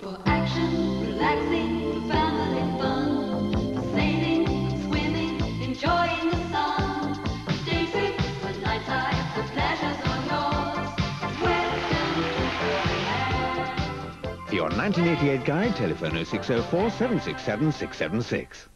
For action, relaxing, for family fun. For sailing, swimming, enjoying the sun. Day trip, for nighttime, the pleasures are yours. Welcome to your 1988 guide, telephone 0604 767 676.